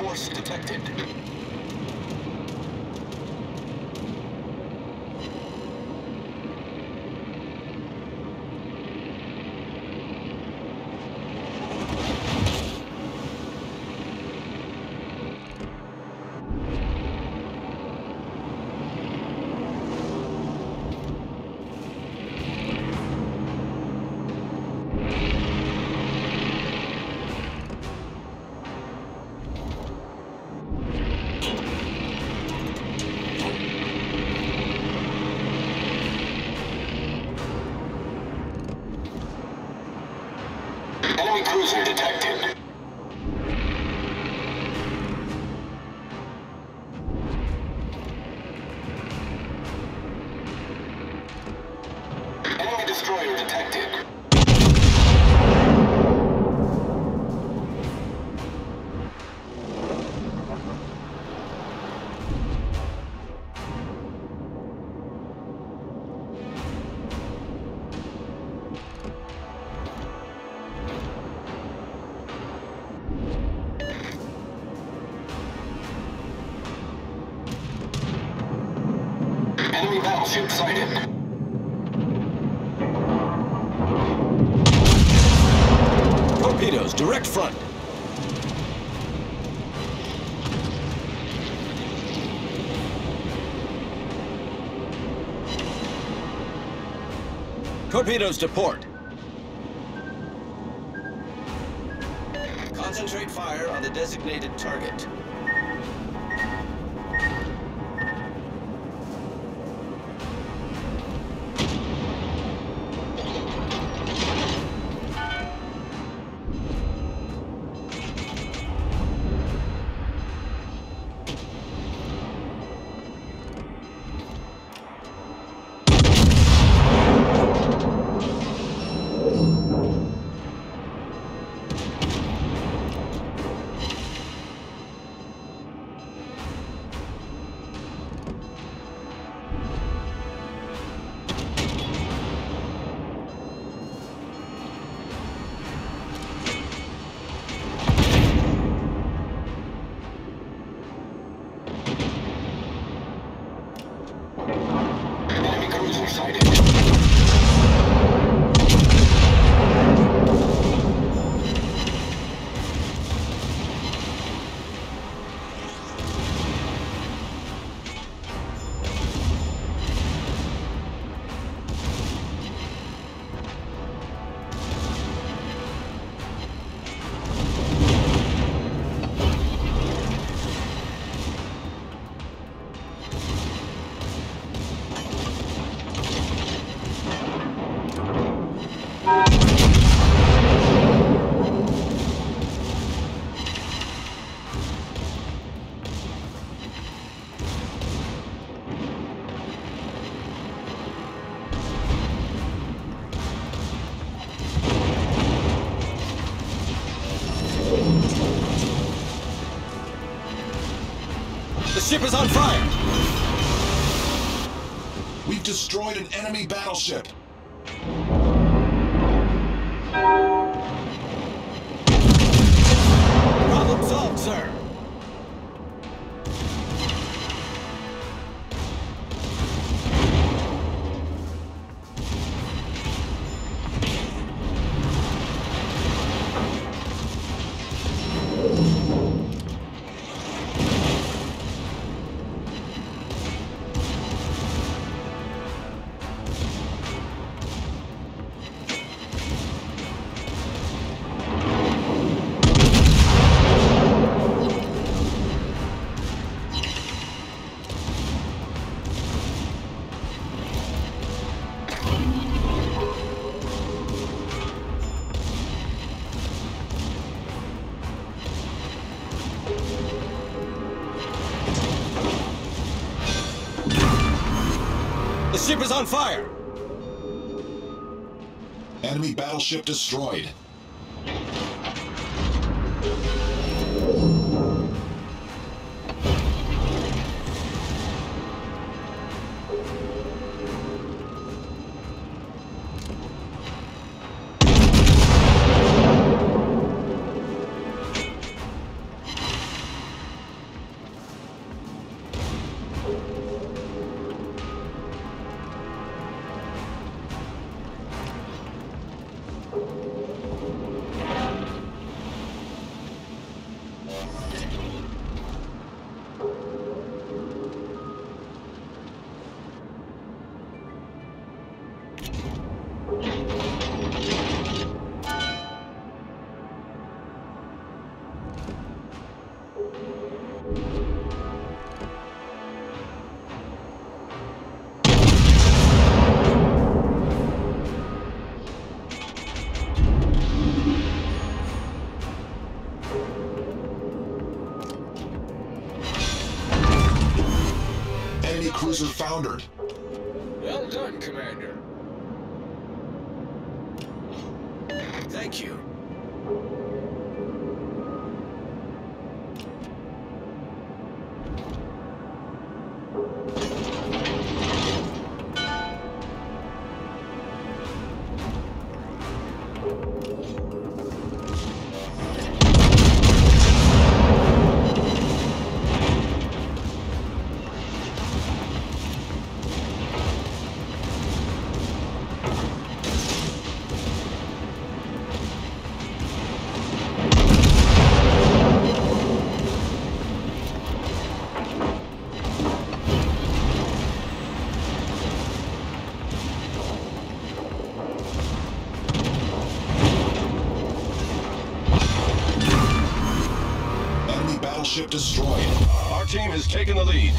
Force detected. Cruiser detected. Battleship sighted. Torpedoes, direct front. Torpedoes to port. Concentrate fire on the designated target. you ship is on fire! We've destroyed an enemy battleship. Ship is on fire! Enemy battleship destroyed. Cruiser foundered. Well done, Commander. Thank you. Battleship destroyed. Our team has taken the lead.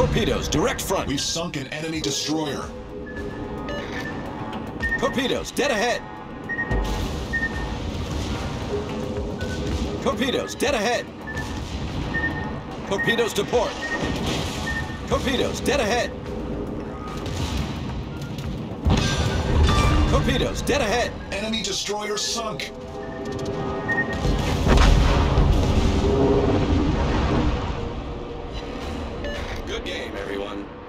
Torpedoes, direct front. We've sunk an enemy destroyer. Torpedoes, dead ahead. Torpedoes, dead ahead. Torpedoes to port. Torpedoes, dead ahead. Torpedoes, dead ahead. Enemy destroyer sunk. Good game, everyone.